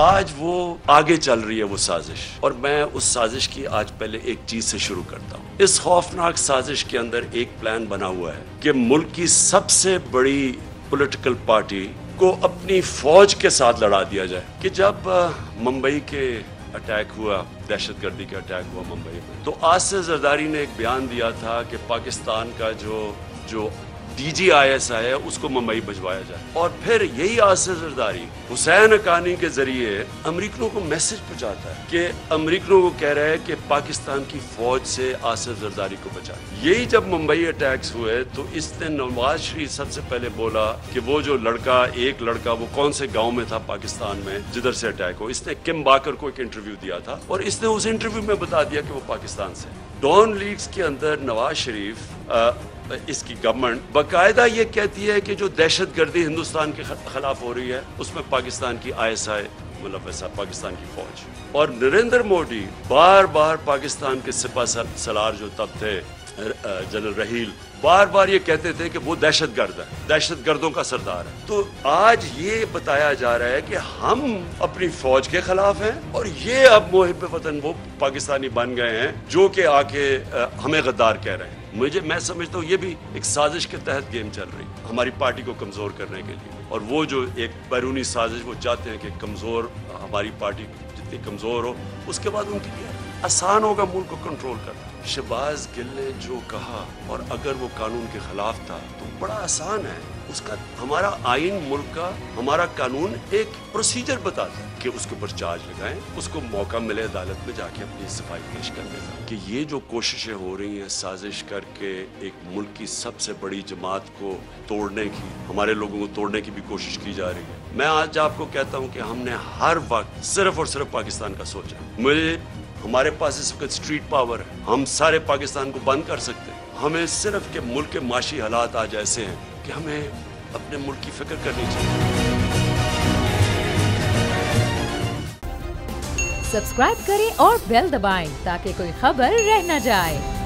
आज वो आगे चल रही है वो साजिश। और मैं उस साजिश की आज पहले एक चीज़ से शुरू करता हूँ। इस खौफनाक साजिश के अंदर एक प्लान बना हुआ है कि मुल्क की सबसे बड़ी पॉलिटिकल पार्टी को अपनी फौज के साथ लड़ा दिया जाए। कि जब मुंबई के अटैक हुआ दहशत गर्दी का अटैक हुआ मुंबई में तो आसिफ जरदारी ने एक बयान दिया था कि पाकिस्तान का जो जो डीजीआईएसआई है, उसको मुंबई भिजवाया जाए। और फिर यही आसिफ जरदारी, हुसैन अकानी के ज़रिए अमरीकनों को मैसेज पहुंचाता है कि अमरीकनों को कह रहा है कि पाकिस्तान की फौज से आसिफ जरदारी को बचा। यही जब मुंबई अटैक्स हुए तो इसने नवाज़ शरीफ सबसे पहले बोला कि वो जो लड़का, एक लड़का, वो कौन से गाँव में था पाकिस्तान में, जिधर से अटैक हो इसने किम बाकर को एक इंटरव्यू दिया था और इसने उस इंटरव्यू में बता दिया कि वो पाकिस्तान से डॉन लीग्स के अंदर नवाज़ शरीफ इसकी गवर्नमेंट बाकायदा ये कहती है कि जो दहशत गर्दी हिंदुस्तान के खिलाफ हो रही है, उसमें पाकिस्तान की आई एस आई मतलब ऐसा पाकिस्तान की फौज। और नरेंद्र मोदी बार बार पाकिस्तान के सिपा सलार जो तब थे जनरल रहील बार बार ये कहते थे कि वो दहशत गर्द है दहशत गर्दों का सरदार है। तो आज ये बताया जा रहा है कि हम अपनी फौज के खिलाफ हैं और ये अब मोहिब वतन वो पाकिस्तानी बन गए हैं, जो कि आके हमें गद्दार कह रहे हैं। मुझे, मैं समझता हूँ ये भी एक साजिश के तहत गेम चल रही है हमारी पार्टी को कमज़ोर करने के लिए। और वो जो एक बैरूनी साजिश, वो चाहते हैं कि कमज़ोर, हमारी पार्टी जितनी कमज़ोर हो, उसके बाद उनके लिए आसान होगा मुल्क को कंट्रोल करना। शबाज गिल ने जो कहा, और अगर वो कानून के खिलाफ था तो बड़ा आसान है। उसका, हमारा आइन मुल्क का, हमारा कानून एक प्रोसीजर बताता है कि उसके ऊपर चार्ज लगाएँ, उसको मौका मिले अदालत में जाके अपनी सफ़ाई पेश करने का। कि ये जो कोशिशें हो रही हैं, साजिश करके एक मुल्क की सबसे बड़ी जमात को तोड़ने की, हमारे लोगों को तोड़ने की भी कोशिश की जा रही है। मैं आज आपको कहता हूँ कि हमने हर वक्त सिर्फ़ और सिर्फ़ पाकिस्तान का सोचा। मुझे हमारे पास इस वक्त स्ट्रीट पावर है। हम सारे पाकिस्तान को बंद कर सकते हैं। हमें सिर्फ़ के मुल्क के माशी हालात आज ऐसे हैं कि हमें अपने मुल्क की फ़िक्र करनी चाहिए। सब्सक्राइब करें और बेल दबाएँ ताकि कोई खबर रह न जाए।